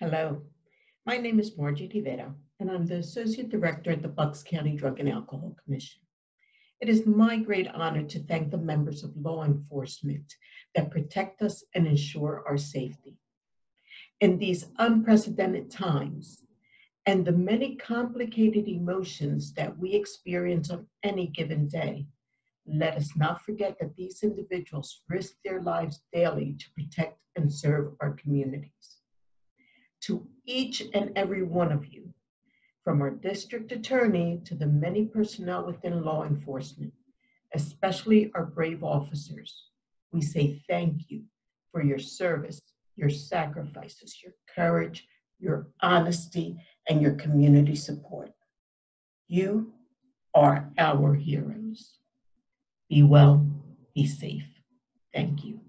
Hello, my name is Margie Rivera, and I'm the Associate Director at the Bucks County Drug and Alcohol Commission. It is my great honor to thank the members of law enforcement that protect us and ensure our safety. In these unprecedented times, and the many complicated emotions that we experience on any given day, let us not forget that these individuals risk their lives daily to protect and serve our communities. Each and every one of you, from our district attorney to the many personnel within law enforcement, especially our brave officers, we say thank you for your service, your sacrifices, your courage, your honesty, and your community support. You are our heroes. Be well, be safe. Thank you.